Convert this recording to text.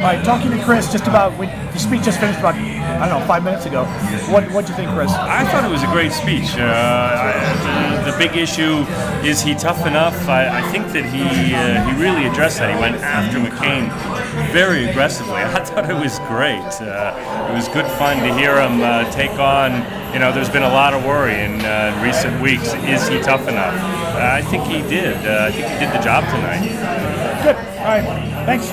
All right, talking to Chris just about when the speech just finished about I don't know five minutes ago. What what do you think, Chris? I thought it was a great speech. Uh, I, the, the, big issue is he tough enough. I, I think that he uh, he really addressed that. He went after McCain very aggressively. I thought it was great. Uh, it was good fun to hear him uh, take on. You know, there's been a lot of worry in uh, recent weeks. Is he tough enough? Uh, I think he did. Uh, I think he did the job tonight. Good. All right. Thanks.